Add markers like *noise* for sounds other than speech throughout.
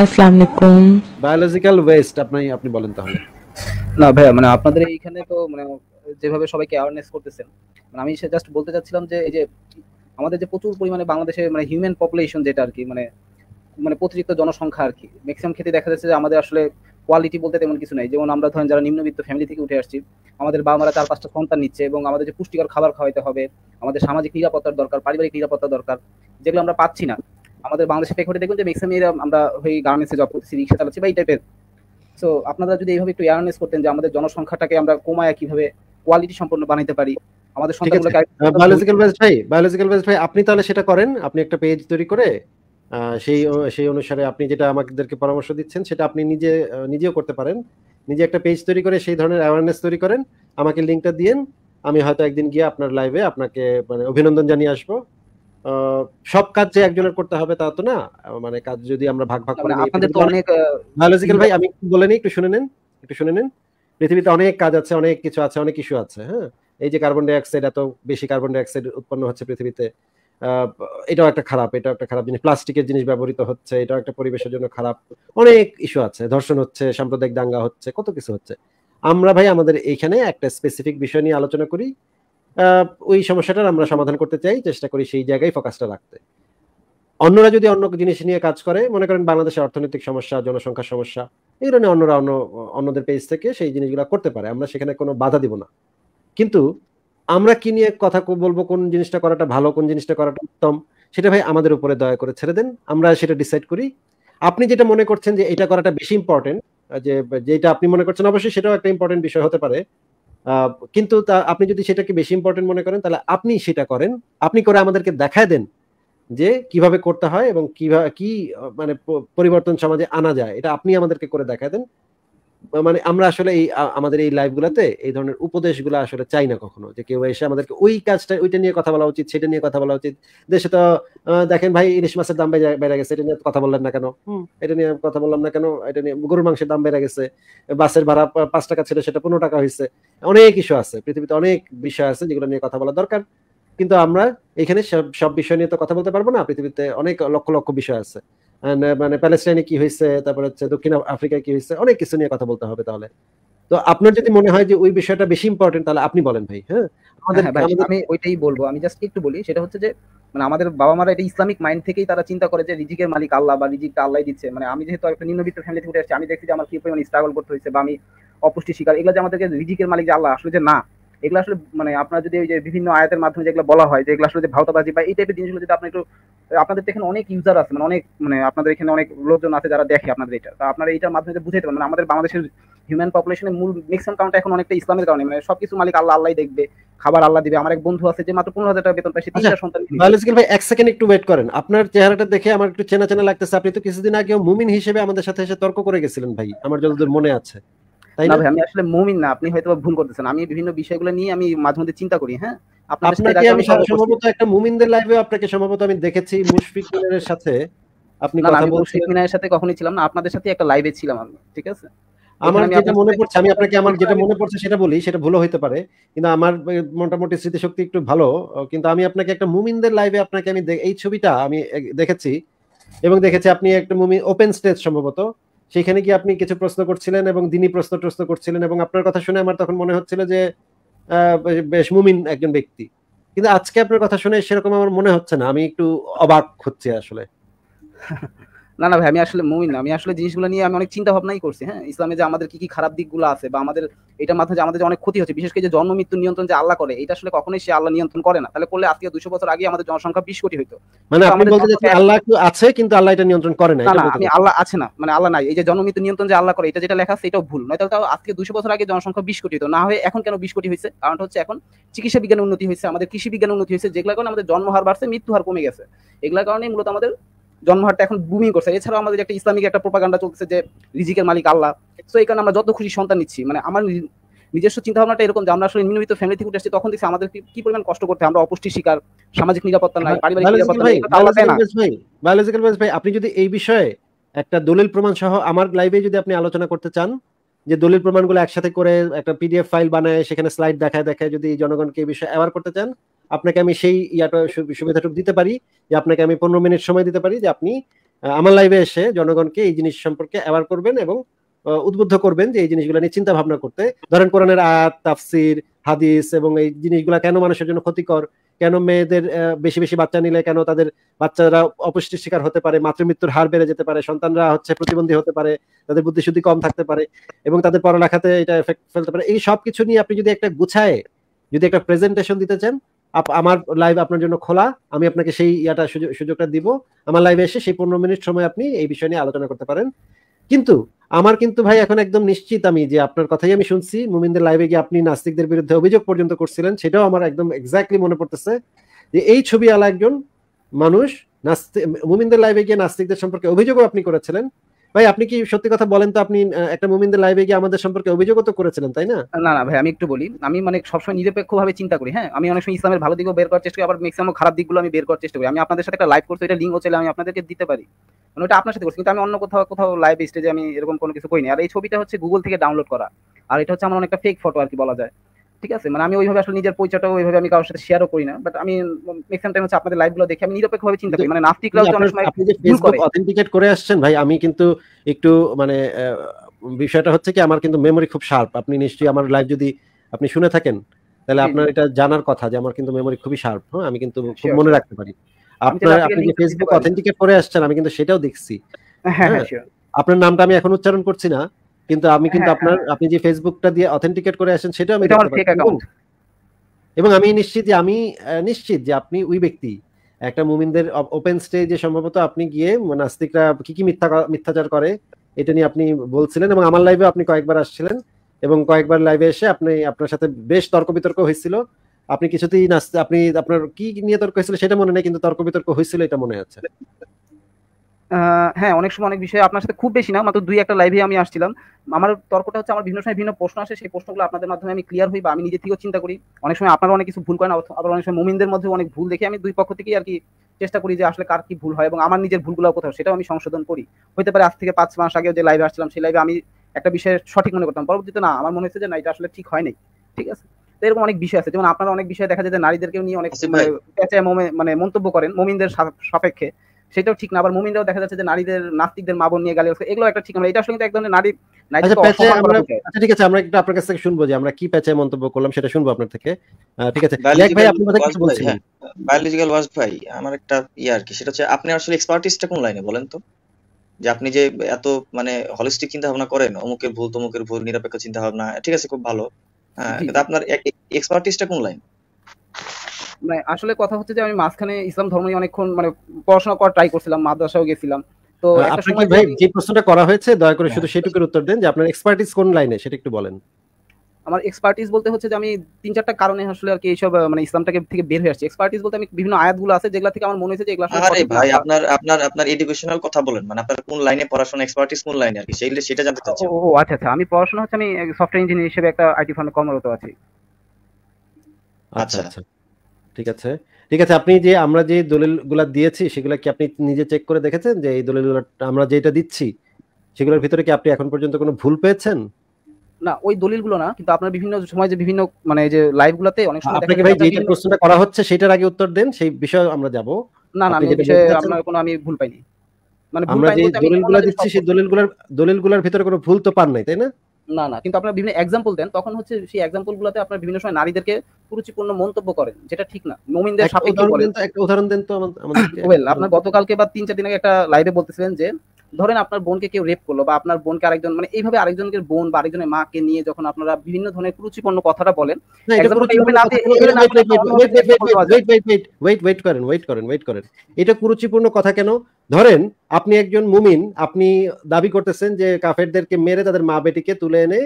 আসসালামু আলাইকুম। Biological West আপনি আপনি বলেন তাহলে। না ভাইয়া মানে আপনাদের এইখানে তো মানে যেভাবে সবাইকে অ্যাওয়ারনেস করতেছেন মানে আমি জাস্ট বলতে চাচ্ছিলাম যে এই যে আমাদের যে প্রচুর পরিমাণে বাংলাদেশে মানে হিউম্যান পপুলেশন যেটা আর কি মানে মানে অতিরিক্ত জনসংখ্যা আর কি ম্যাক্সিমাম ক্ষেত্রে দেখা যাচ্ছে যে আমাদের আসলে কোয়ালিটি বলতে তেমন কিছু নাই। যেমন আমরা ধরেন যারা নিম্নবিত্ত ফ্যামিলি থেকে উঠে আসছি আমাদের বাবা মারা চার পাঁচটা সন্তান নিচ্ছে এবং আমাদের যে পুষ্টিকর খাবার খাওয়াইতে হবে আমাদের সামাজিক নিরাপত্তার দরকার পারিবারিক নিরাপত্তা দরকার যেগুলো আমরা পাচ্ছি না আমাদের বাংলাদেশে প্রেক্ষাপটে দেখবেন যে ম্যাক্সিমাম এরা আমরা ওই গার্মেন্টসে জব করতেছি রিক্সা চালাচ্ছি বা এই টাইপের সো আপনারা যদি এইভাবে একটু অ্যাওয়ারনেস করতেন যে আমাদের জনসংখ্যাটাকে আমরা কমায় কীভাবে কোয়ালিটি সম্পন্ন বানাইতে পারি আমাদের সন্তানগুলোকে বায়োলজিক্যাল ওয়েস্ট ভাই বায়োলজিক্যাল ওয়েস্ট ভাই আপনি তাহলে সেটা করেন আপনি একটা পেজ তৈরি করে সেই সেই অনুসারে আপনি যেটা আমাদেরকে পরামর্শ দিচ্ছেন সেটা আপনি নিজে নিজেও করতে পারেন। নিজে একটা পেজ তৈরি করে সেই ধরনের অ্যাওয়ারনেস তৈরি করেন আমাকে লিঙ্কটা দিয়েন আমি হয়তো একদিন গিয়ে আপনার লাইভে আপনাকে মানে অভিনন্দন জানিয়ে আসব। সব কাজ যে একজনের করতে হবে তা তো না। মানে কাজ যদি আমরা ভাগ ভাগ করে মানে আপনাদের তো অনেক বায়োলজিক্যাল ভাই আমি বলে নিই একটু শুনে নেন একটু শুনে নেন। পৃথিবীতে অনেক কাজ আছে অনেক কিছু আছে অনেক ইস্যু আছে হ্যাঁ? এই যে কার্বন ডাই অক্সাইড এত বেশি কার্বন ডাই অক্সাইড উৎপন্ন হচ্ছে পৃথিবীতে আহ, এটাও একটা খারাপ এটাও একটা খারাপ জিনিস। প্লাস্টিকের জিনিস ব্যবহৃত হচ্ছে এটাও একটা পরিবেশের জন্য খারাপ। অনেক ইস্যু আছে ধর্ষণ হচ্ছে সাম্প্রদায়িক দাঙ্গা হচ্ছে কত কিছু হচ্ছে। আমরা ভাই আমাদের এইখানে একটা স্পেসিফিক বিষয় নিয়ে আলোচনা করি ওই সমস্যাটার আমরা সমাধান করতে চাই, চেষ্টা করি সেই জায়গায় ফোকাসটা রাখতে। অন্যরা যদি অন্য জিনিস নিয়ে কাজ করে, মনে করেন বাংলাদেশের অর্থনৈতিক সমস্যা, জনসংখ্যার সমস্যা এগুলো নিয়ে অন্যরা অন্য, অন্যদের পেজ থেকে সেই জিনিসগুলো করতে পারে, আমরা সেখানে কোনো বাধা দিব না। কিন্তু আমরা কি নিয়ে কথা বলব, কোন জিনিসটা করাটা ভালো, কোন জিনিসটা করাটা উত্তম, সেটা ভাই আমাদের উপরে দয়া করে ছেড়ে দেন, আমরা সেটা ডিসাইড করি। আপনি যেটা মনে করছেন যে এটা করাটা বেশি ইম্পর্টেন্ট যে, যেটা আপনি মনে করছেন, অবশ্যই সেটাও একটা ইম্পর্টেন্ট বিষয় হতে পারে কিন্তু তা আপনি যদি সেটাকে বেশি ইম্পর্টেন্ট মনে করেন, তাহলে আপনি সেটা করেন। আপনি করে আমাদেরকে দেখায় দেন যে কীভাবে করতে হয় এবং কীভাবে কি মানে পরিবর্তন সমাজে আনা যায়। এটা আপনি আমাদেরকে করে দেখায় দেন। মানে আমরা আসলে এই আমাদের এই লাইভ গুলাতে এই ধরনের উপদেশগুলো আসলে চাই না কখনো যে কেউ এসে আমাদেরকে ওই কাজটা ওইটা নিয়ে কথা বলা উচিত সেটা নিয়ে কথা বলা উচিত। দেশে তো দেখেন ভাই ইলিশ মাছের দাম বেড়ে গেছে এটা নিয়ে কথা বললেন না কেন? এটা নিয়ে কথা বললাম না কেন? এটা নিয়ে গরুর মাংসের দাম বেড়ে গেছে বাসের ভাড়া পাঁচ টাকা ছিল সেটা পনেরো টাকা হয়েছে। অনেক ইস্যু আছে পৃথিবীতে অনেক বিষয় আছে যেগুলো নিয়ে কথা বলা দরকার। কিন্তু আমরা এখানে সব সব বিষয় নিয়ে তো কথা বলতে পারব না পৃথিবীতে অনেক লক্ষ লক্ষ বিষয় আছে। মানে প্যালেস্টাইনে কি হয়েছে তারপরে হচ্ছে দক্ষিণ আফ্রিকায় কি হয়েছে অনেক কিছু নিয়ে কথা বলতে হবে তাহলে। তো আপনার যদি মনে হয় যে ওই বিষয়টা বেশি ইম্পর্টেন্ট তাহলে আপনি বলেন ভাই হ্যাঁ? আমাদের হ্যাঁ আমি ওইটাই বলব। আমি জাস্ট একটু বলি সেটা হচ্ছে যে মানে আমাদের বাবা মারা এটা ইসলামিক মাইন্ড থেকেই তারা চিন্তা করে যে রিজিকের মালিক আল্লাহ বা রিজিকটা আল্লাহ দিচ্ছে। মানে আমি যেহেতু একটা নিম্নবিত্ত ফ্যামিলি থেকে উঠে আসছি আমি দেখছি যে আমার কি পরিমাণ স্ট্রাগল করতে হয়েছে বা আমি অপুষ্টি শিকার। এগুলো যে আমাদেরকে রিজিকের মালিক যে আল্লাহ আসলে যে না এগুলো আসলে মানে আপনার যদি ওই যে বিভিন্ন আয়াতের মাধ্যমে যেগুলো বলা হয় যে এগুলো আসলে যে ভাওতাবাজি বা এই টাইপের জিনিসগুলো যদি আপনি একটু আপনাদের এখানে অনেক ইউজার আছে মানে অনেক মানে আপনাদের এখানে অনেক লোকজন আছে যারা দেখে আপনাদের এটা। তো আপনারা এইটার মাধ্যমে যে বুঝাইতে পারেন মানে আমাদের বাংলাদেশের হিউম্যান পপুলেশনের মূল ম্যাক্সিমাম কাউন্ট এখন অনেকটা ইসলামের কারণে মানে সবকিছু মালিক আল্লাহ আল্লাহ দেখবে খাবার আল্লাহ দিবে। আমার এক বন্ধু আছে যে মাত্র পনেরো হাজার টাকা বেতন পায় সে তিনটা সন্তান বায়োলজিক্যাল ভাই এক সেকেন্ড একটু ওয়েট করেন। আপনার চেহারাটা দেখে আমার একটু চেনা চেনা লাগতেছে। আপনি তো কিছুদিন আগেও মুমিন হিসেবে আমাদের সাথে এসে তর্ক করে গেছিলেন ভাই আমার যতদূর মনে আছে। তাই না ভাই আমি আসলে মুমিন না আপনি হয়তো ভুল করতেছেন। আমি বিভিন্ন বিষয়গুলো নিয়ে আমি মাঝে মধ্যে চিন্তা করি হ্যাঁ? আপনাদের সাথে এর আপনাকে আমি। সম্ভবত একটা মুমিনদের লাইভে আপনাকে সম্ভবত আমি দেখেছি মুশফিক মিনারের সাথে আপনি কথা মিনারের সাথে কখনোই ছিলাম না আপনাদের সাথে একটা লাইভে ছিলাম আমি ঠিক আছে? আমার যেটা মনে পড়ছে আমি আপনাকে আমার যেটা মনে পড়ছে সেটা বলি সেটা ভুলও হইতে পারে কিন্তু আমার মোটামুটি স্মৃতিশক্তি একটু ভালো কিন্তু আমি আপনাকে একটা মুমিনদের লাইভে আপনাকে আমি এই ছবিটা আমি দেখেছি এবং দেখেছি আপনি একটা মুমিন ওপেন স্টেজ সম্ভবত সেখানে কি আপনি কিছু প্রশ্ন করছিলেন এবং দিনই প্রশ্ন প্রশ্ন করছিলেন এবং আপনার কথা শুনে আমার তখন মনে হচ্ছিল যে বেশ মুমিন একজন ব্যক্তি। কিন্তু আজকে আপনার কথা শুনে সেরকম আমার মনে হচ্ছে না। আমি একটু অবাক হচ্ছে আসলে। *laughs* না না ভাই আমি আসলে মুমিন না। আমি আসলে জিনিসগুলো নিয়ে আমি অনেক চিন্তা ভাবনাই করছি হ্যাঁ? ইসলামে যে আমাদের কি কি খারাপ দিকগুলো আছে বা আমাদের এটার মাধ্যমে যে আমাদের যে অনেক ক্ষতি হচ্ছে বিশেষ করে যে জন্ম মৃত্যু নিয়ন্ত্রণ যে আল্লাহ করে এটা আসলে কখনোই সে আল্লাহ নিয়ন্ত্রণ করে না। তাহলে করলে আজকে দুশো বছর আগে আমাদের জনসংখ্যা বিশ কোটি হইতো। মানে আপনি বলতে চাচ্ছেন আল্লাহ আছে কিন্তু আল্লাহ এটা নিয়ন্ত্রণ করে না না এটা আমি আল্লাহ আছে না মানে আল্লাহ নাই। এই যে জন্ম মৃত্যু নিয়ন্ত্রণ যে আল্লাহ করে এটা যেটা লেখা আছে এটাও ভুল। নয়তো তাও আজকে দুশো বছর আগে জনসংখ্যা বিশ কোটি হতো না হয়ে এখন কেন বিশ কোটি হয়েছে কারণ হচ্ছে এখন চিকিৎসা বিজ্ঞানের উন্নতি হয়েছে আমাদের কৃষি বিজ্ঞানের উন্নতি হয়েছে যেগুলো কারণে আমাদের জন্ম হার বাড়ছে মৃত্যু হার কমে গেছে। এগুলোর কারণে মূলত আমাদের জন্মহারটা এখন বুমিং করছে। এছাড়াও আমাদের একটা ইসলামিক একটা প্রোপাগান্ডা চলছে যে রিজিকের মালিক আল্লাহ। তো এই কারণে আমরা যত খুশি সন্তান নিচ্ছি। মানে আমার নিজস্ব চিন্তা ভাবনাটা এরকম যে আমরা আসলে নিম্নবিত্ত ফ্যামিলি থেকে উঠে আসছি তখন দেখছি আমাদের কি- কি পরিমাণ কষ্ট করতে আমরা অপুষ্টি শিকার সামাজিক নিরাপত্তা নাই পারিবারিক নিরাপত্তা নাই আল্লাহ দেয় না। বায়োলজিক্যাল ভাই ভাই আপনি যদি এই বিষয়ে একটা দলিল প্রমাণ সহ আমার লাইভে যদি আপনি আলোচনা করতে চান যে দলিল প্রমাণগুলো একসাথে করে একটা পিডিএফ ফাইল বানায় সেখানে স্লাইড দেখায় দেখায় যদি জনগণকে এই বিষয়ে অ্যাওয়ার করতে চান আপনাকে আমি সেই ইয়াটা সুবিধাটুকু দিতে পারি, যে আপনাকে আমি পনেরো মিনিট সময় দিতে পারি যে আপনি আমার লাইভে এসে জনগণকে এই জিনিস সম্পর্কে অ্যাওয়ার করবেন এবং উদ্বুদ্ধ করবেন যে এই জিনিসগুলো নিয়ে চিন্তা ভাবনা করতে। ধরেন কোরআনের আয়াত, তাফসির, হাদিস এবং এই জিনিসগুলো কেন মানুষের জন্য ক্ষতিকর? কেন মেয়েদের বেশি বেশি বাচ্চা নিলে কেন তাদের বাচ্চারা অপুষ্টির শিকার হতে পারে, মাতৃমৃত্যুর হার বেড়ে যেতে পারে, সন্তানরা হচ্ছে প্রতিবন্ধী হতে পারে, তাদের বুদ্ধিশুদ্ধি কম থাকতে পারে এবং তাদের পড়ালেখাতে এটা এফেক্ট ফেলতে পারে? এই সব কিছু নিয়ে আপনি যদি একটা গুছায়, যদি একটা প্রেজেন্টেশন দিতে চান আমার লাইভ আপনার জন্য খোলা। আমি আপনাকে সেই ইয়াটা সুযোগটা দিব। আমার লাইভে এসে সেই পনেরো মিনিট সময় আপনি এই বিষয় নিয়ে আলোচনা করতে পারেন। কিন্তু আমার কিন্তু ভাই এখন একদম নিশ্চিত আমি যে আপনার কথাই আমি শুনছি। মুমিনদের লাইভে গিয়ে আপনি নাস্তিকদের বিরুদ্ধে অভিযোগ পর্যন্ত করছিলেন, সেটাও আমার একদম এক্স্যাক্টলি মনে পড়তেছে যে এই ছবি আলা একজন মানুষ নাস্তিক মুমিনদের লাইভে গিয়ে নাস্তিকদের সম্পর্কে অভিযোগও আপনি করেছিলেন। ভাই, আপনি কি সত্যি কথা বলেন তো? আপনি একটা মুমিনদের লাইভে গিয়ে আমাদের সম্পর্কে অভিযোগও তো করেছিলেন, তাই না? না না, ভাই, আমি একটু বলি। আমি মানে সবসময় নিরপেক্ষ ভাবে চিন্তা করি হ্যাঁ? আমি অনেক সময় ইসলামের ভালো দিকও বের করার চেষ্টা করি, আবার ম্যাক্সিমাম খারাপ দিকগুলো আমি বের করার চেষ্টা করি। আমি আপনাদের সাথে একটা লাইভ করতে এটা লিঙ্ক চাইলে আমি আপনাদেরকে দিতে পারি। মানে ওটা আপনার সাথে করছি, কিন্তু আমি অন্য কোথাও কোথাও লাইভ স্টেজে আমি এরকম কোনো কিছু করিনি আর এই ছবিটা হচ্ছে গুগল থেকে ডাউনলোড করা। আর এটা হচ্ছে আমার অনেকটা ফেক ফটো আর কি বলা যায়। ঠিক আছে? মানে আমি ওইভাবে আসলে নিজের পরিচয়টা ওইভাবে আমি কারোর সাথে শেয়ারও করি না। বাট আমি ম্যাক্সিমাম টাইম হচ্ছে আপনাদের লাইভগুলো দেখে আমি নিরপেক্ষভাবে চিন্তা করি। মানে নাস্তিকরাও তো অনেক সময় আপনি যে ফেসবুক অথেন্টিকেট করে। আসছেন ভাই আমি কিন্তু একটু মানে বিষয়টা হচ্ছে কি আমার কিন্তু মেমোরি খুব শার্প আপনি নিশ্চয়ই আমার লাইভ যদি আপনি শুনে থাকেন তাহলে আপনার এটা জানার কথা যে আমার কিন্তু মেমোরি খুবই শার্প হ্যাঁ আমি কিন্তু খুব মনে রাখতে পারি। আপনার আপনি যে ফেসবুক অথেন্টিকেট করে আসছেন আমি কিন্তু সেটাও দেখছি। হ্যাঁ, হ্যাঁ, হ্যাঁ। আপনার নামটা আমি এখন উচ্চারণ করছি না। কিন্তু আমি কিন্তু আপনার আপনি যে ফেসবুকটা দিয়ে অথেন্টিকেট করে আসেন সেটাও আমি এবং আমি নিশ্চিত যে আমি নিশ্চিত যে আপনি ওই ব্যক্তি। একটা মুমিনদের ওপেন স্টেজে সম্ভবত আপনি গিয়ে নাস্তিকরা কি কি মিথ্যা মিথ্যাচার করে এটা নিয়ে আপনি বলছিলেন এবং আমার লাইভে আপনি কয়েকবার আসছিলেন এবং কয়েকবার লাইভে এসে আপনি আপনার সাথে বেশ তর্ক বিতর্ক হয়েছিল। আপনি কিছুতেই আপনি আপনার কি নিয়ে তর্ক হয়েছিল সেটা মনে নেই কিন্তু তর্ক বিতর্ক হয়েছিল এটা মনে আছে। হ্যাঁ অনেক সময় অনেক বিষয়ে আপনার সাথে খুব বেশি না মাত্র দুই একটা লাইভে আমি আসছিলাম। আমার তর্কটা হচ্ছে আমার বিভিন্ন সময় বিভিন্ন প্রশ্ন আসে সেই প্রশ্নগুলো আপনাদের মাধ্যমে আমি ক্লিয়ার হই বা আমি নিজে থেকেও চিন্তা করি। অনেক সময় আপনারা অনেক কিছু ভুল করেন আবার অনেক সময় মুমিনদের মধ্যে অনেক ভুল দেখে আমি দুই পক্ষ থেকেই আর কি চেষ্টা করি যে আসলে কার কি ভুল হয় এবং আমার নিজের ভুলগুলো কোথাও সেটাও আমি সংশোধন করি। হতে পারে আজ থেকে পাঁচ মাস আগেও যে লাইভে আসছিলাম সেই লাইভে আমি একটা বিষয়ে সঠিক মনে করতাম। পরবর্তীতে না আমার মনে হচ্ছে যে না এটা আসলে ঠিক হয় নাই ঠিক আছে? তো এরকম অনেক বিষয় আছে। যেমন আপনারা অনেক বিষয় দেখা যায় যে নারীদেরকেও নিয়ে অনেক মানে, মানে মন্তব্য করেন মোমিনদের সাপেক্ষে। সেটাও ঠিক না। আবার মুমিনরাও দেখা যাচ্ছে যে নারীদের নাস্তিকদের মা বোন নিয়ে গালি এগুলো একটা ঠিক না। এটা আসলে এক ধরনের নারী আচ্ছা, আচ্ছা ঠিক আছে আমরা একটু আপনার কাছ থেকে শুনব যে আমরা কি প্যাচে মন্তব্য করলাম সেটা শুনব আপনার থেকে। ঠিক আছে। ভাই আপনি কিছু বলছিলেন বায়োলজিক্যাল ওয়াজ ভাই আমার একটা ইয়ে আর কি সেটা হচ্ছে আপনি আসলে এক্সপার্টিসটা কোন লাইনে বলেন তো? যে আপনি যে এত মানে হলিস্টিক চিন্তা ভাবনা করেন অমুকের ভুল তমুকের ভুল নিরপেক্ষ চিন্তা ভাবনা ঠিক আছে খুব ভালো। হ্যাঁ আপনার এক্সপার্টিসটা কোন লাইন মানে আসলে কথা হচ্ছে যে আমি মাঝখানে ইসলাম ধর্ম নিয়ে অনেকক্ষণ মানে পড়াশোনা করার ট্রাই করছিলাম মাদ্রাসাও গেছিলাম। তো একটা সময় ভাই যে প্রশ্নটা করা হয়েছে দয়া করে শুধু হ্যাঁ। সেটুকুর উত্তর দেন যে আপনার এক্সপার্টিস কোন লাইনে সেটা একটু বলেন। আমার এক্সপার্টিস বলতে হচ্ছে যে আমি তিন চারটা কারণে আসলে আর কি এইসব মানে ইসলামটাকে থেকে বের হয়ে আসছে। এক্সপার্টিস বলতে আমি বিভিন্ন আয়াতগুলো আছে যেগুলো থেকে আমার মনে হয়েছে যে এগুলো আরে ভাই আপনার আপনার আপনার এডুকেশনাল কথা বলেন মানে আপনার কোন লাইনে পড়াশোনা এক্সপার্টিস কোন লাইনে আর কি সেই সেটা জানতে চাচ্ছি। ও আচ্ছা আচ্ছা আমি পড়াশোনা হচ্ছে আমি সফটওয়্যার ইঞ্জিনিয়ার হিসেবে একটা আইটি ফার্মে কর্মরত আছি। আচ্ছা আচ্ছা। ঠিক আছে? ঠিক আছে আপনি যে আমরা যে দলিলগুলো দিয়েছি সেগুলো কি আপনি নিজে চেক করে দেখেছেন যে এই দলিলগুলো আমরা যেটা দিচ্ছি সেগুলোর ভিতরে কি আপনি এখন পর্যন্ত কোনো ভুল পেয়েছেন? না ওই দলিলগুলো না কিন্তু আপনার বিভিন্ন সময় যে বিভিন্ন মানে যে লাইভগুলোতে অনেক সময় আপনাকে ভাই যেটা প্রশ্নটা করা হচ্ছে সেটার আগে উত্তর দেন সেই বিষয়ে আমরা যাব। না না এই বিষয়ে আপনার কোনো আমি ভুল পাইনি। মানে আমরা যে দলিলগুলো দিচ্ছি সেই দলিলগুলোর দলিলগুলোর ভিতরে কোনো ভুল তো পান নাই তাই না? না না। কিন্তু আপনার বিভিন্ন এক্সাম্পল দেন তখন হচ্ছে সেই এক্সাম্পল গুলোতে আপনার বিভিন্ন সময় নারীদেরকে কুরুচিপূর্ণ মন্তব্য করেন যেটা ঠিক না। মোমিনদের সাপেক্ষে বলেন। একটা উদাহরণ দেন তো আমাদের ওয়েল আপনার গতকালকে বা তিন চার দিন আগে একটা লাইভে বলতেছিলেন যে ধরেন আপনার বোনকে কেউ রেপ করল বা আপনার বোনকে আরেকজন মানে এইভাবে আরেকজনের বোন বা আরেকজনের মাকে নিয়ে যখন আপনারা বিভিন্ন ধরনের কুরুচিপূর্ণ কথাটা বলেন ওয়েট করেন ওয়েট করেন ওয়েট করেন। এটা কুরুচিপূর্ণ কথা কেন? ধরেন আপনি একজন মুমিন আপনি দাবি করতেছেন যে কাফেরদেরকে মেরে তাদের মা বেটিকে তুলে এনে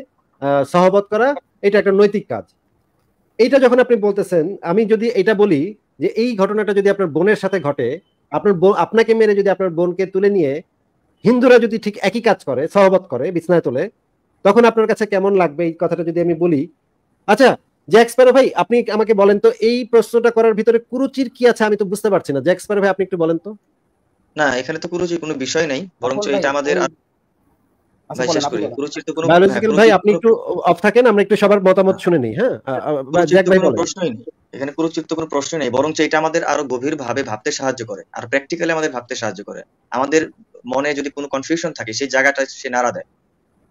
সহবত করা এটা একটা নৈতিক কাজ। এইটা যখন আপনি বলতেছেন আমি যদি এটা বলি যে এই ঘটনাটা যদি আপনার বোনের সাথে ঘটে আপনার আপনাকে মেরে যদি আপনার বোনকে তুলে নিয়ে হিন্দুরা যদি ঠিক একই কাজ করে সহবত করে বিছনায় তোলে তখন আপনার কাছে কেমন লাগবে? এই কথাটা যদি আমি বলি। আচ্ছা জ্যাক্সপ্যারো ভাই আপনি আমাকে বলেন তো এই প্রশ্নটা করার ভিতরে কুরুচির কি আছে আমি তো বুঝতে পারছি না। জ্যাক্সপ্যারো ভাই আপনি একটু বলেন তো। না এখানে তো কুরুচির কোনো বিষয় নাই বরং এটা আমাদের ভাই আপনি একটু অফ থাকেন আমরা একটু সবার মতামত শুনে নিই হ্যাঁ? প্রশ্নই নেই। এখানে কুরুচিত কোনো প্রশ্নই নেই বরঞ্চ এটা আমাদের আরও গভীর ভাবে ভাবতে সাহায্য করে আর প্র্যাকটিক্যালি আমাদের ভাবতে সাহায্য করে। আমাদের মনে যদি কোনো কনফিউশন থাকে সেই জায়গাটা সে নাড়া দেয়।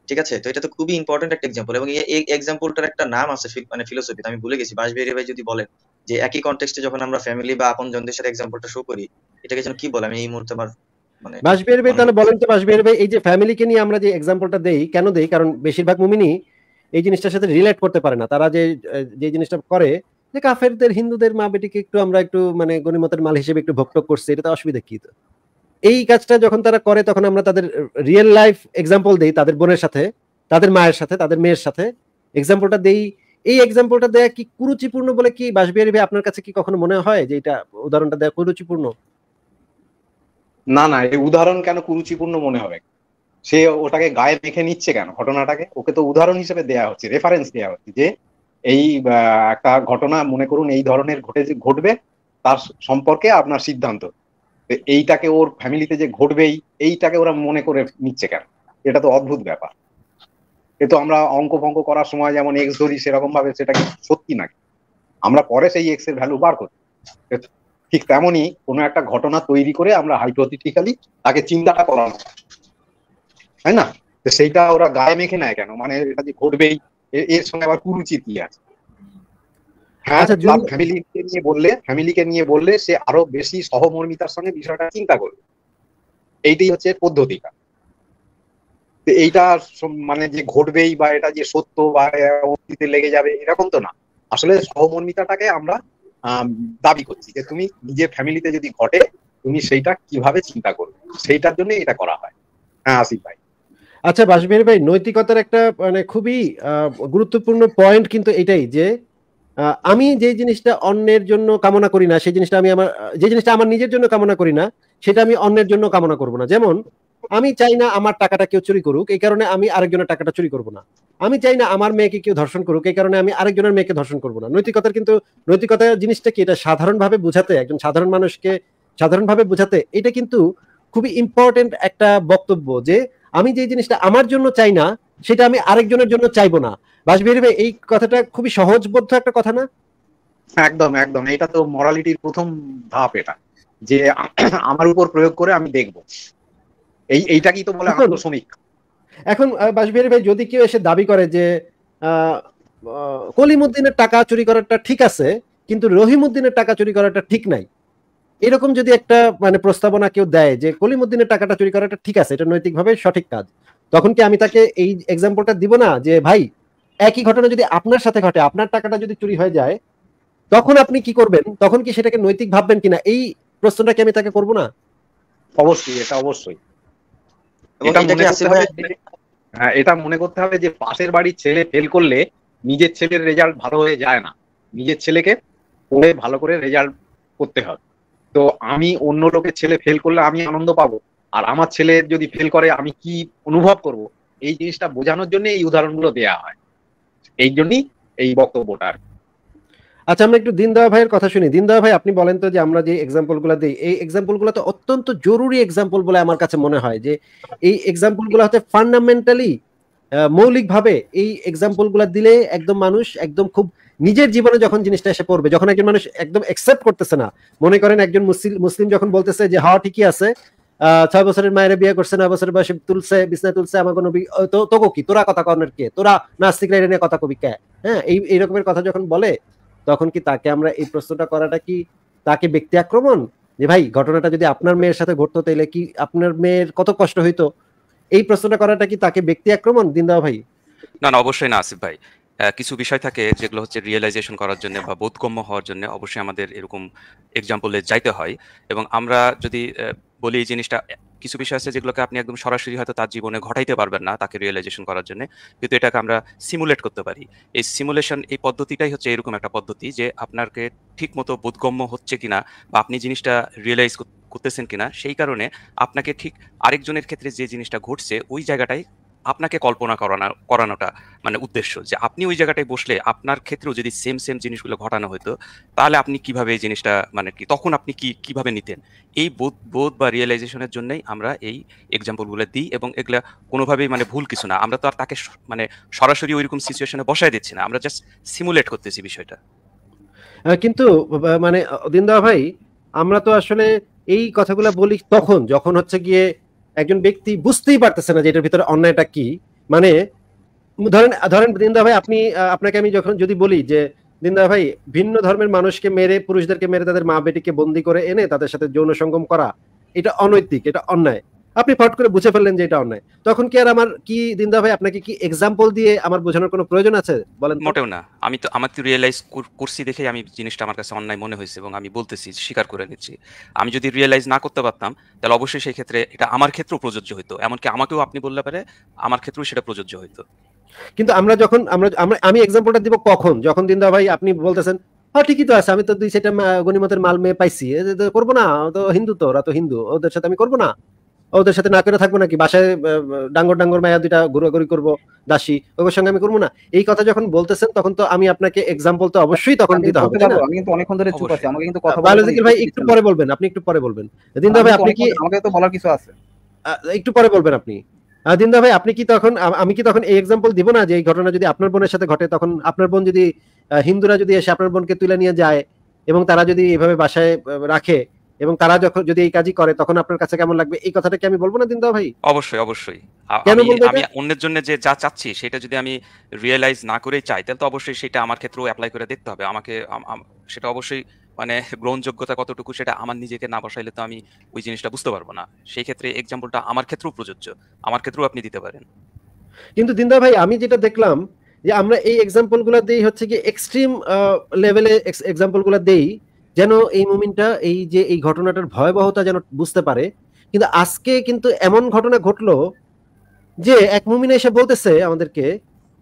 ঠিক আছে? তো এটা তো খুবই ইম্পর্টেন্ট একটা এক্সাম্পল এবং এই- এক্সাম্পলটার একটা নাম আছে মানে ফিলোসফি আমি ভুলে গেছি বাসবিহারী ভাই যদি বলেন যে একই কনটেক্সটে যখন আমরা ফ্যামিলি বা আপন জনদের সাথে এক্সাম্পলটা শো করি এটাকে যেন কি বলে? আমি এই মুহূর্তে আমার বাসবিহারী ভাই তাহলে বলেন তো বাসবিহারী ভাই এই যে ফ্যামিলিকে নিয়ে আমরা যে এক্সাম্পলটা দেই কেন দেই? কারণ বেশিরভাগ মুমিনই এই জিনিসটার সাথে রিলেট করতে পারে না। তারা যে যে জিনিসটা করে যে কাফেরদের হিন্দুদের মা বেটিকে একটু আমরা একটু মানে গণিমতের মাল হিসেবে একটু ভোগ করছি এটা তো অসুবিধা কি? তো এই কাজটা যখন তারা করে তখন আমরা তাদের রিয়েল লাইফ এক্সাম্পল দেই তাদের বোনের সাথে তাদের মায়ের সাথে তাদের মেয়ের সাথে। এক্সাম্পলটা দেই। এই এক্সাম্পলটা দেয়া কি কুরুচিপূর্ণ বলে কি বাসবিহারী ভাই আপনার কাছে কি কখনো মনে হয় যে এটা উদাহরণটা দেয়া কুরুচিপূর্ণ? না না, এই উদাহরণ কেন কুরুচিপূর্ণ মনে হবে? সে ওটাকে গায়ে মেখে নিচ্ছে কেন ঘটনাটাকে? ওকে তো উদাহরণ হিসেবে দেয়া হচ্ছে রেফারেন্স দেয়া হচ্ছে যে এই একটা ঘটনা, মনে করুন এই ধরনের ঘটে, ঘটবে, তার সম্পর্কে আপনার সিদ্ধান্ত। এইটাকে ওর ফ্যামিলিতে যে ঘটবেই, এইটাকে ওরা মনে করে নিচ্ছে কেন? এটা তো অদ্ভুত ব্যাপার। এ তো আমরা অঙ্ক ফঙ্ক করার সময় যেমন এক্স ধরি সেরকম ভাবে সেটাকে সত্যি নাকি? আমরা পরে সেই এক্সের ভ্যালু বার করি। ঠিক তেমনই কোনো একটা ঘটনা তৈরি করে আমরা হাইপোথেটিক্যালি তাকে চিন্তাটা করানো। তাই না? তো সেইটা ওরা গায়ে মেখে নেয় কেন? মানে এটা যে ঘটবেই এর সঙ্গে আবার কুরুচি কি আছে? হ্যাঁ আচ্ছা, ফ্যামিলিকে নিয়ে বললে ফ্যামিলিকে নিয়ে বললে সে আরও বেশি সহমর্মিতার সঙ্গে বিষয়টা চিন্তা করবে। এইটাই হচ্ছে পদ্ধতিটা। তো এইটা মানে যে ঘটবেই বা এটা যে সত্য বা অতীতে লেগে যাবে এরকম তো না। আসলে সহমর্মিতাটাকে আমরা আম, দাবি করছি যে তুমি নিজের ফ্যামিলিতে যদি ঘটে, তুমি সেইটা কীভাবে চিন্তা করবে? সেইটার জন্য এটা করা হয়। হ্যাঁ আসিফ ভাই। আচ্ছা বাসবিহারী ভাই, নৈতিকতার একটা মানে খুবই গুরুত্বপূর্ণ পয়েন্ট কিন্তু এটাই যে আমি যে জিনিসটা অন্যের জন্য কামনা করি না, সেই জিনিসটা আমি আমার, যে জিনিসটা আমার নিজের জন্য কামনা করি না, সেটা আমি অন্যের জন্য কামনা করব না। যেমন আমি চাই না আমার টাকাটা কেউ চুরি করুক, এই কারণে আমি আরেকজনের টাকাটা চুরি করব না। আমি চাই না আমার মেয়েকে কেউ ধর্ষণ করুক, এই কারণে আমি আরেকজনের মেয়েকে ধর্ষণ করব না। নৈতিকতার কিন্তু, নৈতিকতা জিনিসটা কি? এটা সাধারণভাবে বোঝাতে, একজন সাধারণ মানুষকে সাধারণভাবে বোঝাতে, এটা কিন্তু খুবই ইম্পর্টেন্ট একটা বক্তব্য যে আমি যে জিনিসটা আমার জন্য চাই না, সেটা আমি আরেকজনের জন্য চাইব না। বাসবিহারী ভাই, এই কথাটা খুবই সহজবোধ্য একটা কথা না? একদম একদম। এটা তো মরালিটির প্রথম ধাপ এটা। যে আমার উপর প্রয়োগ করে আমি দেখব। এই এইটাকেই তো বলে আত্মসমীক্ষা এখন বাসবিহারী ভাই যদি কেউ এসে দাবি করে যে কলিমুদ্দিনের টাকা চুরি করাটা ঠিক আছে কিন্তু রহিমউদ্দিনের টাকা চুরি করাটা ঠিক নাই এরকম যদি একটা মানে প্রস্তাবনা কেউ দেয় যে কলিমুদ্দিনের টাকাটা চুরি করাটা ঠিক আছে এটা নৈতিকভাবে সঠিক কাজ তখন কি আমি তাকে এই এক্সাম্পলটা দিব না যে ভাই একই ঘটনা যদি আপনার সাথে ঘটে আপনার টাকাটা যদি চুরি হয়ে যায় তখন আপনি কি করবেন? তখন কি সেটাকে নৈতিক ভাববেন কিনা? এই প্রশ্নটা কি আমি তাকে করব না? অবশ্যই এটা অবশ্যই। এটা মনে করতে হবে যে- হ্যাঁ এটা মনে করতে হবে যে পাশের বাড়ির ছেলে ফেল করলে নিজের ছেলের রেজাল্ট ভালো হয়ে যায় না। নিজের ছেলেকে পড়ে ভালো করে রেজাল্ট করতে হবে। তো আমি অন্য লোকের ছেলে ফেল করলে আমি আনন্দ পাবো। আর আমার ছেলে যদি ফেল করে আমি কি অনুভব করব? এই জিনিসটা বোঝানোর জন্য এই উদাহরণগুলো দেয়া হয়। এই জন্যই এই বক্তব্যটা আর কি। আচ্ছা আমরা একটু দিন দেওয়া ভাইয়ের কথা শুনি। দিন দেওয়া ভাই, আপনি বলেন তো যে আমরা যে এক্সাম্পলগুলো দিই, এই এক্সাম্পলগুলো তো অত্যন্ত জরুরি এক্সাম্পল বলে আমার কাছে মনে হয় যে এই এক্সাম্পলগুলো হচ্ছে ফান্ডামেন্টালি মৌলিকভাবে এই এক্সাম্পলগুলো দিলে একদম মানুষ একদম খুব নিজের জীবনে যখন জিনিসটা এসে পড়বে, যখন একজন মানুষ একদম একসেপ্ট করতেছে না, মনে করেন একজন মুসলিম যখন বলতেছে যে হওয়া ঠিকই আছে ছয় বছরের মায়ের বিয়ে করছে, নয় বছরের বয়সে তুলছে, বিছনায় তুলছে, আমার কোনো তোকে কি তোরা কথা কনের কে? তোরা নাস্তিকরা এটা নিয়ে কথা কবি কে? হ্যাঁ এই এই রকমের কথা যখন বলে তখন কি তাকে আমরা এই প্রশ্নটা করাটা কি তাকে ব্যক্তি আক্রমণ? যে ভাই, ঘটনাটা যদি আপনার মেয়ের সাথে ঘটতো তাহলে কি আপনার মেয়ের কত কষ্ট হইতো? এই প্রশ্নটা করাটা কি তাকে ব্যক্তি আক্রমণ? দিন দাও ভাই। না না, অবশ্যই না, আসিফ ভাই। কিছু বিষয় থাকে যেগুলো হচ্ছে রিয়েলাইজেশন করার জন্য বা বোধগম্য হওয়ার জন্য অবশ্যই আমাদের এরকম এক্সাম্পলে যাইতে হয়। এবং আমরা যদি বলি এই জিনিসটা কিছু বিষয় আছে যেগুলোকে আপনি একদম সরাসরি হয়তো তার জীবনে ঘটাইতে পারবেন না তাকে রিয়েলাইজেশন করার জন্য। কিন্তু এটাকে আমরা সিমুলেট করতে পারি। এই সিমুলেশন এই পদ্ধতিটাই হচ্ছে এরকম একটা পদ্ধতি যে আপনাকে ঠিক মতো বোধগম্য হচ্ছে কিনা বা আপনি জিনিসটা রিয়েলাইজ করতেছেন কিনা সেই কারণে আপনাকে ঠিক আরেকজনের ক্ষেত্রে যে জিনিসটা ঘটছে ওই জায়গাটায় আপনাকে কল্পনা করানো, করানোটা মানে উদ্দেশ্য যে আপনি ওই জায়গাটায় বসলে আপনার ক্ষেত্রেও যদি সেম সেম জিনিসগুলো ঘটানো হতো তাহলে আপনি কীভাবে এই জিনিসটা মানে কি, তখন আপনি কি, কীভাবে নিতেন? এই বোধ বোধ বা রিয়েলাইজেশনের জন্যই আমরা এই এক্সাম্পলগুলো দিই এবং এগুলা কোনোভাবেই মানে ভুল কিছু না। আমরা তো আর তাকে মানে সরাসরি ওইরকম সিচুয়েশনে বসায় দিচ্ছি না। আমরা জাস্ট সিমুলেট করতেছি বিষয়টা। কিন্তু মানে দিনদা ভাই, আমরা তো আসলে এই কথাগুলো বলি তখন, যখন হচ্ছে গিয়ে একজন ব্যক্তি বুঝতেই পারতেছে না যে এটার ভিতরে অন্যায়টা কি। মানে ধরেন ধরেন দিনদা ভাই, আপনি আপনাকে আমি যখন, যদি বলি যে দিনদা ভাই, ভিন্ন ধর্মের মানুষকে মেরে, পুরুষদেরকে মেরে, তাদের মা বেটিকে বন্দি করে এনে তাদের সাথে যৌন সঙ্গম করা, এটা অনৈতিক, এটা অন্যায়। আপনি ফট করে বুঝে ফেললেন যে এটা অন্যায়। তখন কি আর আমার কি দিনদা ভাই আপনাকে কি এক্সাম্পল দিয়ে আমার বোঝানোর কোনো প্রয়োজন আছে? বলেন মোটেও না। আমি তো আমার তো রিয়েলাইজ করছি দেখেই আমি জিনিসটা আমার কাছে অন্যায় মনে হয়েছে এবং আমি বলতেছি স্বীকার করে নিচ্ছি। আমি যদি রিয়েলাইজ না করতে পারতাম তাহলে অবশ্যই সেই ক্ষেত্রে এটা আমার ক্ষেত্রেও প্রযোজ্য হতো এমনকি আমাকেও আপনি বললে পারে আমার ক্ষেত্রেও সেটা প্রযোজ্য হতো কিন্তু আমরা যখন আমরা আমি এক্সাম্পলটা দিব কখন? যখন দিনদা ভাই আপনি বলতেছেন হ্যাঁ ঠিকই তো আছে আমি তো দুই সেটা গনিমতের মাল মেয়ে পাইছি। করব না তো হিন্দু তো ওরা তো হিন্দু ওদের সাথে আমি করব না। ওদের সাথে না করে থাকব নাকি? বাসায় ডাঙ্গর ডাঙ্গর মায়া দুইটা ঘুরাঘুরি করব দাসী। ওদের সঙ্গে আমি করব না। এই কথা যখন বলতেছেন তখন তো আমি আপনাকে এক্সাম্পল তো অবশ্যই তখন দিতে হবে আমি কিন্তু অনেকক্ষণ ধরে চুপ আছি আমাকে কিন্তু কথা বায়োলজিক্যাল ভাই একটু পরে বলবেন আপনি একটু পরে বলবেন। আমি ভাই আপনি কি আমাকে তো বলার কিছু আছে। একটু পরে বলবেন আপনি। দিনদা ভাই আপনি কি তখন আমি কি তখন এই এক্সাম্পল দিব না যে এই ঘটনা যদি আপনার বোনের সাথে ঘটে তখন আপনার বোন যদি হিন্দুরা যদি এসে আপনার বোনকে তুলে নিয়ে যায় এবং তারা যদি এভাবে বাসায় রাখে এবং তারা যখন যদি এই কাজই করে তখন আপনার কাছে কেমন লাগবে? এই কথাটা কি আমি বলব না দিনদা ভাই? অবশ্যই অবশ্যই। আমি আমি অন্যের জন্য যে যা চাচ্ছি সেটা যদি আমি রিয়েলাইজ না করেই চাই তাহলে তো অবশ্যই সেটা আমার ক্ষেত্রেও অ্যাপ্লাই করে দেখতে হবে। আমাকে আম- আম- সেটা অবশ্যই মানে গ্রহণযোগ্যতা কতটুকু সেটা আমার নিজেকে না বসাইলে তো আমি ওই জিনিসটা বুঝতে পারব না। সেই ক্ষেত্রে এক্সাম্পলটা আমার ক্ষেত্রেও প্রযোজ্য। আমার ক্ষেত্রেও আপনি দিতে পারেন। কিন্তু দিনদা ভাই আমি যেটা দেখলাম যে আমরা এই এক্সাম্পলগুলা দেই হচ্ছে কি এক্সট্রিম লেভেলে এক্সাম্পলগুলা দেই। যেন এই মুমিনটা, এই যে, এই ঘটনাটার ভয়াবহতা যেন বুঝতে পারে। কিন্তু আজকে কিন্তু এমন ঘটনা ঘটলো যে এক মুমিন এসে বলতেছে আমাদেরকে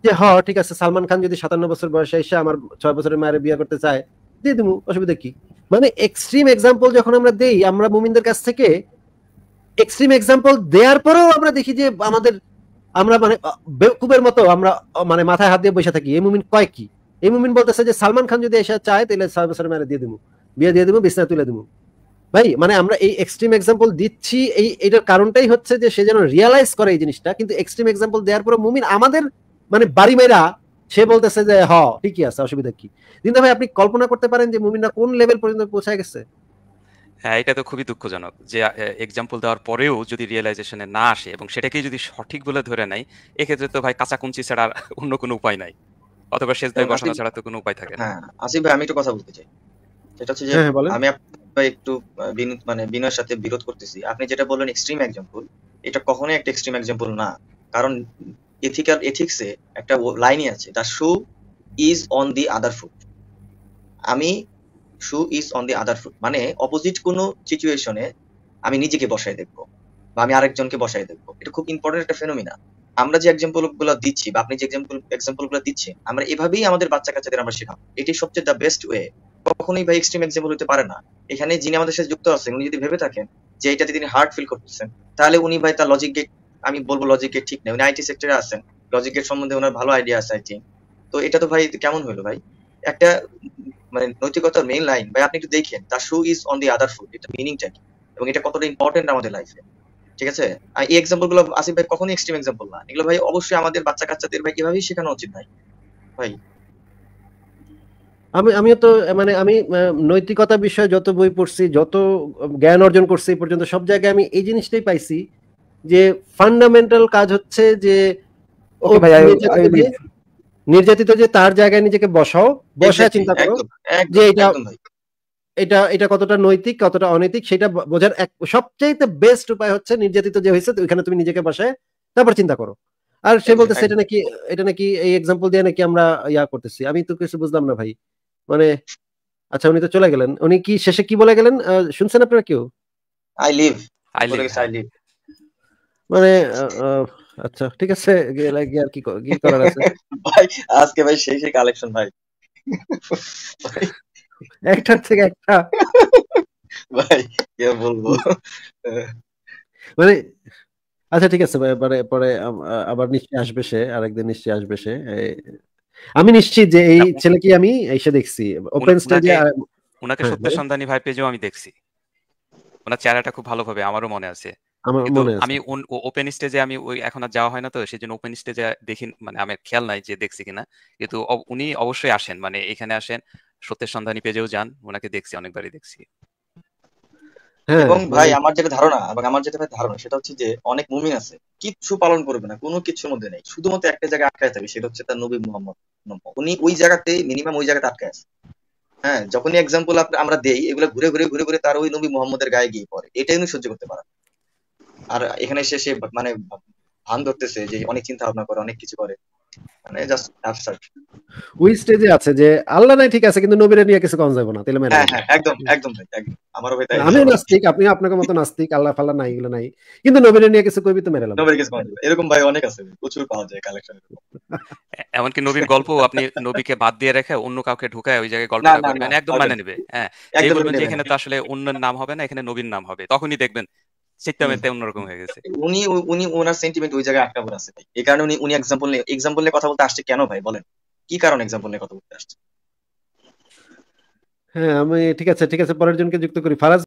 যে, হ, ঠিক আছে, সালমান খান যদি সাতান্ন বছর বয়সে এসে আমার ছয় বছরের মায়ের বিয়ে করতে চায়, দিয়ে দিবো অসুবিধা কি? মানে এক্সট্রিম এক্সাম্পল যখন আমরা দেই, আমরা মুমিনদের কাছ থেকে এক্সট্রিম এক্সাম্পল দেওয়ার পরেও আমরা দেখি যে, আমাদের, আমরা মানে বেকুবের মতো আমরা মানে মাথায় হাত দিয়ে বসে থাকি। এই মুমিন কয় কি? এই মুমিন বলতেছে যে, সালমান খান যদি এসে চায়, তাহলে ছয় বছরের মেরে দিয়ে দিব বিয়ে দিয়ে দিব বিছনা তুলে দিব। ভাই মানে আমরা এই এক্সট্রিম এক্সাম্পল দিচ্ছি এই এটার কারণটাই হচ্ছে যে সে যেন রিয়ালাইজ করে এই জিনিসটা কিন্তু এক্সট্রিম এক্সাম্পল দেওয়ার পরে মুমিন আমাদের মানে বাড়ি মেয়েরা সে বলতেছে যে হ ঠিকই আছে অসুবিধা কি? দিন্দা ভাই আপনি কল্পনা করতে পারেন যে মুমিনরা কোন লেভেল পর্যন্ত পৌঁছায় গেছে? হ্যাঁ এটা তো খুবই দুঃখজনক যে এক্সাম্পল দেওয়ার পরেও যদি রিয়েলাইজেশনে না আসে এবং সেটাকেই যদি সঠিক বলে ধরে নেয় এক্ষেত্রে তো ভাই কাঁচা কুঞ্চি ছাড়া অন্য কোনো উপায় নাই। অথবা শেষ দায় হ্যাঁ, বসানো ছাড়া তো কোনো উপায় থাকে না। হ্যাঁ আসিফ ভাই আমি একটু কথা বলতে চাই। সেটা হচ্ছে যে হ্যাঁ হ্যাঁ আমি একটু মানে বিনয়ের সাথে বিরোধ করতেছি। আপনি যেটা বললেন এক্সট্রিম এক্সাম্পল এটা কখনোই একটা এক্সট্রিম এক্সাম্পল না। কারণ এথিক্যাল এথিক্সে একটা লাইনই আছে the shoe is on the other foot আমি shoe is on the other foot মানে অপোজিট কোনো সিচুয়েশনে আমি নিজেকে বসায় দেখব বা আমি আরেকজনকে বসায় দেখব। এটা খুব ইম্পর্টেন্ট একটা ফেনোমিনা আমরা যে এক্সাম্পলগুলো দিচ্ছি বা আপনি যে এক্সাম্পল এক্সাম্পলগুলো দিচ্ছেন আমরা এভাবেই আমাদের বাচ্চা কাচ্চাদের আমরা শেখাবো। এটি সবচেয়ে দ্য বেস্ট ওয়ে কখনোই ভাই এক্সট্রিম এক্সাম্পল হতে পারে না। এখানে যিনি আমাদের সাথে যুক্ত আছেন, উনি যদি ভেবে থাকেন যে এটাতে তিনি হার্ড ফিল করতেছেন, তাহলে উনি ভাই তার লজিক গেট আমি বলব লজিক গেট ঠিক নেই। উনি আইটি সেক্টরে আছেন লজিক গেট সম্বন্ধে ওনার ভালো আইডিয়া আছে আই থিঙ্ক তো এটা তো ভাই কেমন হলো ভাই? একটা মানে নৈতিকতার মেইন লাইন ভাই আপনি একটু দেখেন, তার shoe is on the other foot এটা মিনিংটা কি? এবং এটা কতটা ইম্পর্টেন্ট আমাদের লাইফে ঠিক আছে? আর এই এক্সাম্পলগুলো আসিফ ভাই কখনোই এক্সট্রিম এক্সাম্পল না। এগুলো ভাই অবশ্যই আমাদের বাচ্চা কাচ্চাদের ভাই এভাবেই শেখানো উচিত ভাই? ভাই আমি আমিও তো মানে আমি নৈতিকতা বিষয়ে যত বই পড়ছি যত জ্ঞান অর্জন করছি পর্যন্ত সব জায়গায় আমি এই জিনিসটাই পাইছি যে ফান্ডামেন্টাল কাজ হচ্ছে যে নির্যাতিত যে তার জায়গায় নিজেকে বসাও বসায় চিন্তা করো যে এটা- এটা এটা কতটা নৈতিক কতটা অনৈতিক সেটা বোঝার এক সবচাইতে বেস্ট উপায় হচ্ছে নির্যাতিত যে হয়েছে ওইখানে তুমি নিজেকে বসায় তারপর চিন্তা করো। আর সে বলতেছে এটা নাকি এটা নাকি এই এক্সাম্পল দিয়ে নাকি আমরা ইয়া করতেছি? আমি তো কিছু বুঝলাম না ভাই। মানে আচ্ছা উনি তো চলে গেলেন। উনি কি শেষে কি বলে গেলেন? শুনছেন আপনারা কেউ? I leave. আই গেছে আই লিভ। মানে আচ্ছা ঠিক আছে গেলে গিয়ে আর কি কি করার আছে। *laughs* ভাই আজকে ভাই সেই সেই কালেকশন ভাই। *laughs* একটার থেকে একটা। *laughs* ভাই কি বলব? মানে আচ্ছা ঠিক আছে ভাই, পরে পরে আবার নিশ্চয়ই আসবে সে আরেকদিন নিশ্চয়ই আসবে সে। আমি নিশ্চিত যে এই ছেলেকে আমি এসে দেখছি। ওপেন স্টেজে সত্যের বলেন। সন্ধানী ভাই পেজেও আমি দেখছি। ওনার চেহারাটা খুব ভালোভাবে আমারও মনে আছে। আমি ওপেন স্টেজে আমি ওই এখন আর যাওয়া হয় না তো সেই জন্য ওপেন স্টেজে দেখি মানে আমার খেয়াল নাই যে দেখছি কিনা। কিন্তু উনি অবশ্যই আসেন মানে এখানে আসেন সত্যের সন্ধানী পেজেও যান ওনাকে দেখছি অনেকবারই দেখছি। এবং ভাই আমার যেটা ধারণা এবং আমার যেটা ভাই ধারণা সেটা হচ্ছে যে অনেক মুমিন আছে কিচ্ছু পালন করবে না কোনো কিছুর মধ্যে নেই। শুধুমাত্র একটা জায়গায় আটকায় থাকবে সেটা হচ্ছে তার নবী মুহাম্মদ উনি ওই জায়গাতে মিনিমাম ওই জায়গাতে আটকায় আছে। হ্যাঁ যখনই এক্সাম্পল আমরা দেই এগুলো ঘুরে ঘুরে ঘুরে ঘুরে তার ওই নবী মোহাম্মদের গায়ে গিয়ে পড়ে। এটাই উনি সহ্য করতে পারেন আর এখানে এসে সে মানে ভান ধরতেছে যে অনেক চিন্তা ভাবনা করে অনেক কিছু করে। মানে জাস্ট অ্যাবসার্ড ওই স্টেজে আছে যে আল্লাহ নাই ঠিক আছে কিন্তু নবীরে নিয়ে কিছু কম যাবে না তাহলে মেনে হ্যাঁ হ্যাঁ একদম একদম ভাই একদম। আমারও ভাই তাই আমিও নাস্তিক আপনি আপনাকে মতো নাস্তিক আল্লাহ ফাল্লাহ নাই এগুলো নাই। কিন্তু নবীরে নিয়ে কিছু কইবি তো মেরে নেব। নবীর কিছু এরকম ভাই অনেক আছে প্রচুর পাওয়া যায় কালেকশন এমনকি নবীর গল্প আপনি নবীকে বাদ দিয়ে রেখে অন্য কাউকে ঢুকায় ওই জায়গায় না, করবেন একদম মানে নেবে। হ্যাঁ যে বলবেন যে এখানে তো আসলে অন্যের নাম হবে না এখানে নবীর নাম হবে। তখনই দেখবেন চিত্তা হুম। অন্যরকম হয়ে গেছে। উনি উনি ওনার সেন্টিমেন্ট ওই জায়গায় আটকা পড়ে আছে ভাই। এই কারণে উনি উনি এক্সাম্পল নিয়ে এক্সাম্পল নিয়ে কথা বলতে আসছে কেন ভাই বলেন? কি কারণ এক্সাম্পল নিয়ে কথা বলতে আসছে? হ্যাঁ আমি ঠিক আছে ঠিক আছে পরের জনকে যুক্ত করি। ফারাজ